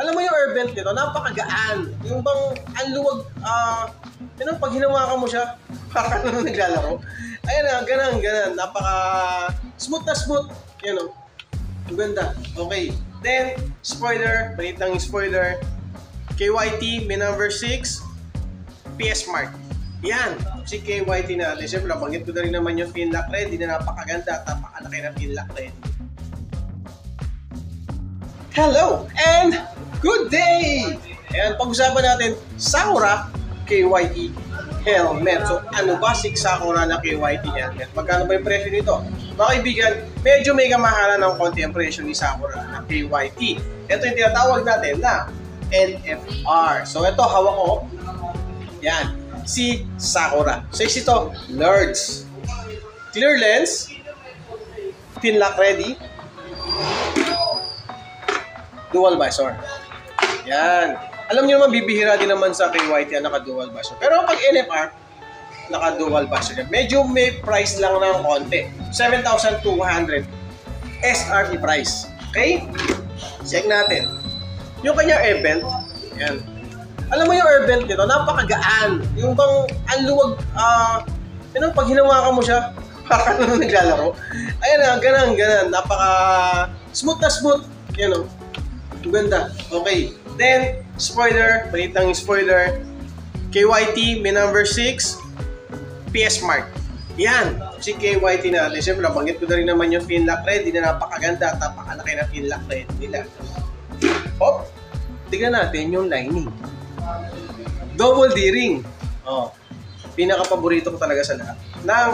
Alam mo yung air nito, napakagaan. Yung bang ang luwag, ah, yun ang pag hinawakan mo siya, parang ano naglalaro. Ayan na, ganun, ganun. Napaka smooth na smooth. Yan o. Ang ganda. Okay. Then, spoiler, lang yung spoiler. KYT, may number 6, PS Mark. Yan, si KYT natin. Siyempre, nabanggit ko na rin naman yung Finlock Red. Hindi na napakaganda at napakalaki ng Finlock Red. Hello and good day! Ayan, pag-usapan natin, Sakura KYT helmet. So, ano ba si Sakura na KYT helmet? Magkano ba yung presyo nito? Mga kaibigan, medyo may kamahalan ng konti ang presyo ni Sakura na KYT. Ito yung tinatawag natin na NFR. So, ito, hawak ko. Yan, si Sakura. So, ito, Nerds. Clear lens, pin lock ready, dual visor. Yan. Alam niyo naman, bibihira din naman sa KYT ang naka-dual visor. Pero pag NFR, naka-dual visor yan. Medyo may price lang ng konti. 7,200 SRP price. Okay? Check natin. Yung kanya air vent, yan. Alam mo yung air vent nito, napakagaan. Yung bang ang luwag, ah, yun ang pag hinawakan mo siya, parang ano naglalaro. Ayan na, ganun, ganun. Napaka smooth na smooth. Yan o. Ang ganda. Okay. Then, spoiler, yung spoiler. KYT, may number 6, PS Mark. Yan, si KYT natin. Siyempre, nabanggit ko na rin naman yung Finlock Red. Hindi na napakaganda at napakalaki na Finlock Red nila. Hop! Tignan natin yung lining. Double D-ring. Oh. Pinaka-paborito ko talaga sa lahat. Ng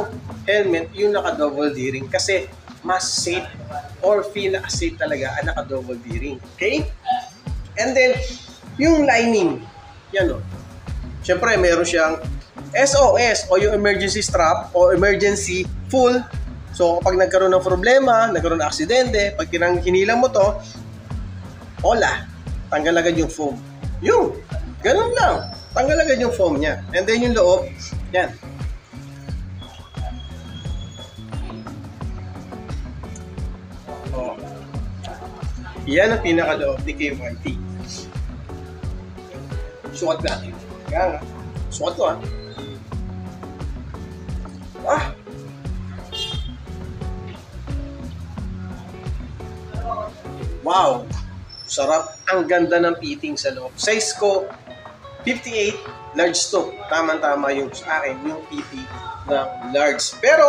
helmet, yung naka-double D-ring. Kasi, mas safe or pinaka-safe talaga ang naka-double D-ring. Okay? And then, yung lining. Yan o. Siyempre, meron siyang SOS o yung emergency strap o emergency full. So, kapag nagkaroon ng problema, nagkaroon ng aksidente, pag tinang hinilang mo to, hola, tanggal agad yung foam. Yung, ganun lang. Tanggal agad yung foam niya. And then yung loob, yan. Yan ang pinakaloob ni KYT. Sukat natin. Kaya nga. Sukat ko ah. Ah! Wow! Sarap. Ang ganda ng fitting sa loob. Size ko, 58, large to. Tama-tama yung sa akin, yung PT ng large. Pero,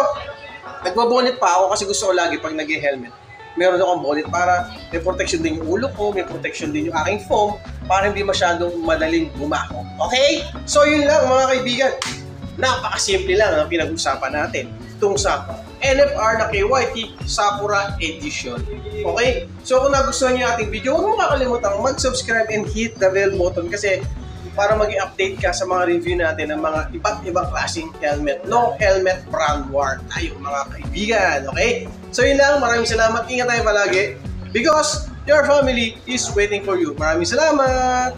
nagbabonnet pa ako kasi gusto ko lagi pag nag-helmet. Meron akong bonnet para may protection din yung ulo ko, may protection din yung aking foam para hindi masyadong madaling bumako. Okay? So yun lang mga kaibigan. Napakasimple lang ang pinag-usapan natin tung sa NFR na KYT Sakura Edition. Okay? So kung nagustuhan niyo ating video, huwag mo kakalimutan mag-subscribe and hit the bell button kasi para maging update ka sa mga review natin ng mga iba't ibang klaseng helmet. No helmet brand war tayo mga kaibigan. Okay? So yun lang. Maraming salamat. Ingat tayo palagi because your family is waiting for you. Maraming salamat!